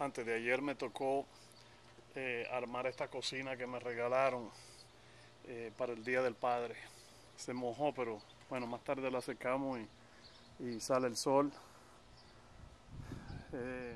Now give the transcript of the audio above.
Antes de ayer me tocó eh, armar esta cocina que me regalaron eh, para el Día del Padre. Se mojó, pero bueno, más tarde la secamos y, y sale el sol. Eh,